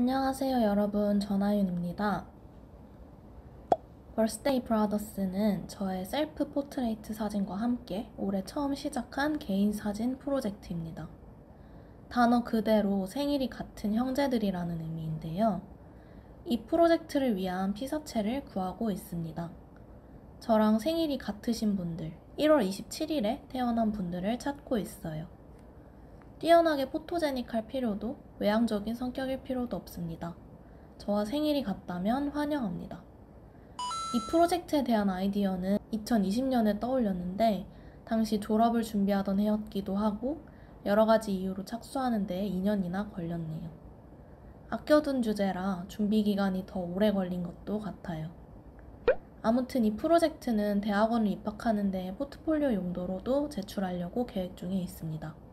안녕하세요 여러분 전하윤입니다. Birthday Brothers는 저의 self portrait 사진과 함께 올해 처음 시작한 개인 사진 프로젝트입니다. 단어 그대로 생일이 같은 형제들이라는 의미인데요. 이 프로젝트를 위한 피사체를 구하고 있습니다. 저랑 생일이 같으신 분들, 1월 27일에 태어난 분들을 찾고 있어요. 뛰어나게 포토제닉할 필요도 외향적인 성격일 필요도 없습니다. 저와 생일이 같다면 환영합니다. 이 프로젝트에 대한 아이디어는 2020년에 떠올렸는데 당시 졸업을 준비하던 해였기도 하고 여러 가지 이유로 착수하는 데 2년이나 걸렸네요. 아껴둔 주제라 준비 기간이 더 오래 걸린 것도 같아요. 아무튼 이 프로젝트는 대학원을 입학하는 데 포트폴리오 용도로도 제출하려고 계획 중에 있습니다.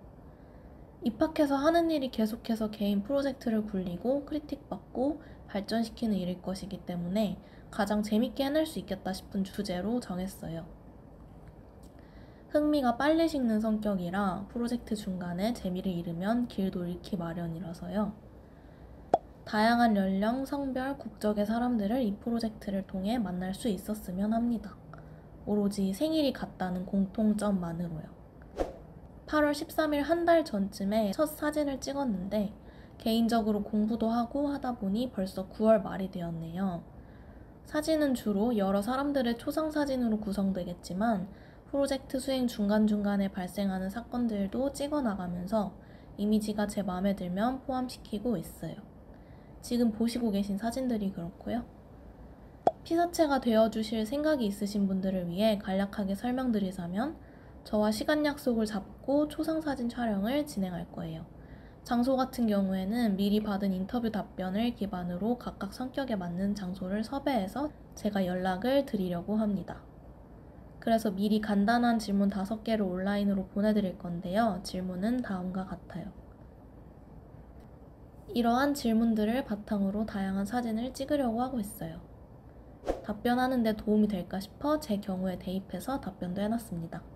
입학해서 하는 일이 계속해서 개인 프로젝트를 굴리고 크리틱받고 발전시키는 일일 것이기 때문에 가장 재밌게 해낼 수 있겠다 싶은 주제로 정했어요. 흥미가 빨리 식는 성격이라 프로젝트 중간에 재미를 잃으면 길도 잃기 마련이라서요. 다양한 연령, 성별, 국적의 사람들을 이 프로젝트를 통해 만날 수 있었으면 합니다. 오로지 생일이 같다는 공통점만으로요. 8월 13일 한 달 전쯤에 첫 사진을 찍었는데 개인적으로 공부도 하고 하다 보니 벌써 9월 말이 되었네요. 사진은 주로 여러 사람들의 초상 사진으로 구성되겠지만 프로젝트 수행 중간중간에 발생하는 사건들도 찍어 나가면서 이미지가 제 마음에 들면 포함시키고 있어요. 지금 보시고 계신 사진들이 그렇고요. 피사체가 되어 주실 생각이 있으신 분들을 위해 간략하게 설명드리자면 저와 시간 약속을 잡고 초상사진 촬영을 진행할 거예요. 장소 같은 경우에는 미리 받은 인터뷰 답변을 기반으로 각각 성격에 맞는 장소를 섭외해서 제가 연락을 드리려고 합니다. 그래서 미리 간단한 질문 5개를 온라인으로 보내드릴 건데요. 질문은 다음과 같아요. 이러한 질문들을 바탕으로 다양한 사진을 찍으려고 하고 있어요. 답변하는데 도움이 될까 싶어 제 경우에 대입해서 답변도 해놨습니다.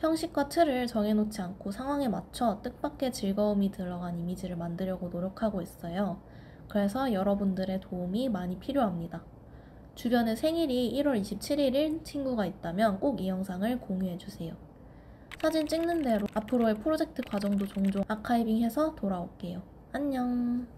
형식과 틀을 정해놓지 않고 상황에 맞춰 뜻밖의 즐거움이 들어간 이미지를 만들려고 노력하고 있어요. 그래서 여러분들의 도움이 많이 필요합니다. 주변에 생일이 1월 27일인 친구가 있다면 꼭 이 영상을 공유해주세요. 사진 찍는 대로 앞으로의 프로젝트 과정도 종종 아카이빙해서 돌아올게요. 안녕.